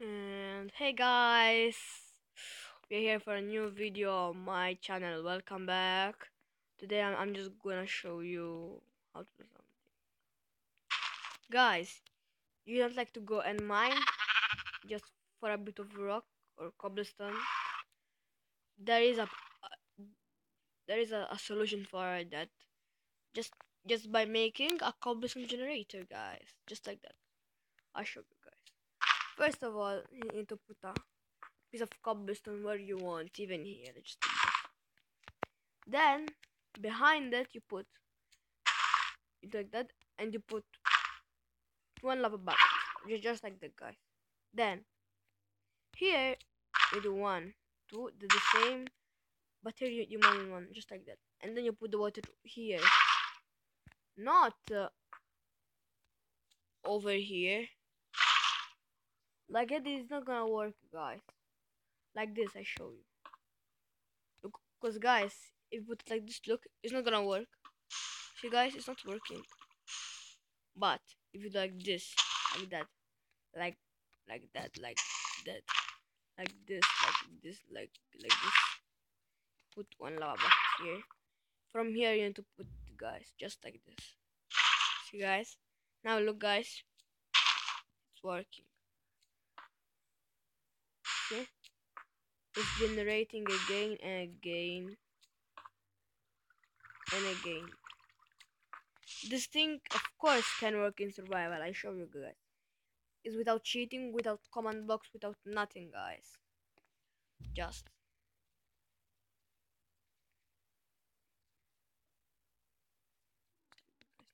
And hey guys, we're here for a new video on my channel. Welcome back. Today I'm, I'm just gonna show you how to do something. Guys, you don't like to go and mine just for a bit of rock or cobblestone. There is a, there is a, a solution for that. Just just by making a cobblestone generator, guys. Just like that. I'll show you. First of all, you need to put a piece of cobblestone where you want, even here. Just then, behind it, you put you like that, and you put one lava bucket, just like that, guys. Then here you do one, two, do the same, but here you, you mine one, just like that, and then you put the water here, not uh, over here like it is not gonna work, guys. Like this, I show you. Cause guys, if you put like this, look, it's not gonna work. See, guys, it's not working. But if you do like this, like that, like, like that, like that, like this, like this, like, like this, put one lava bucket here. From here, you need to put, guys, just like this. See, guys. Now look, guys. It's working. It's generating again and again and again. This thing, of course, can work in survival. I show you guys. It's without cheating, without command blocks, without nothing, guys. Just.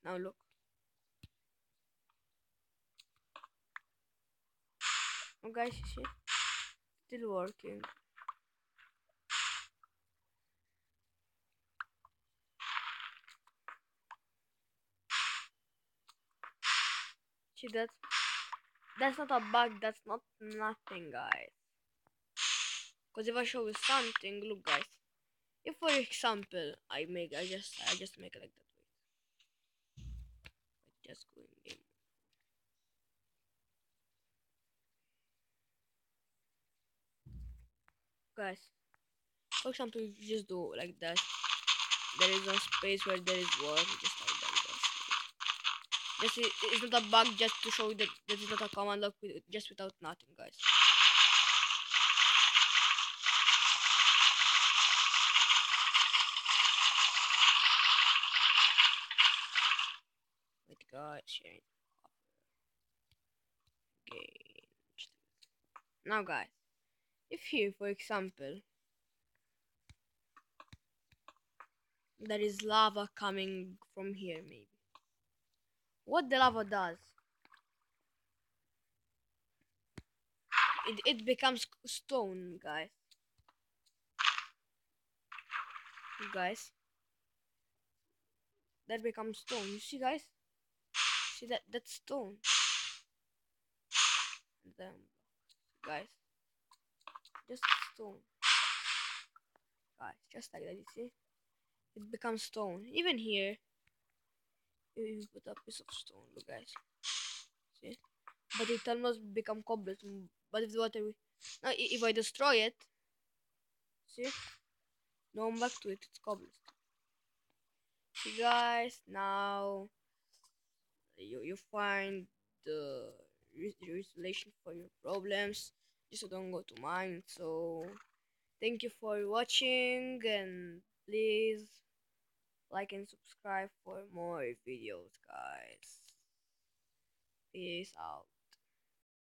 Now look. Oh, guys, you see? Still working. See that? That's not a bug, that's not nothing guys. Cause if I show you something, look guys. If for example I make I just I just make it like that way. Just going in. Guys for example you just do like that there is a space where there is water just like that guys this is it's not a bug just to show you that this is not a command block with, just without nothing guys. Now guys if here for example there is lava coming from here maybe. What the lava does? It, it becomes stone guys. You guys. That becomes stone. You see guys? See that that's stone? Then guys just stone. Guys just like that you see? It becomes stone. Even here you put a piece of stone look guys. See? But it almost become cobblestone but if the water now if i destroy it see? No I'm back to it. It's cobblestone see guys now you, you find the resolution for your problems just don't go to mine. So thank you for watching and please like and subscribe for more videos guys. Peace out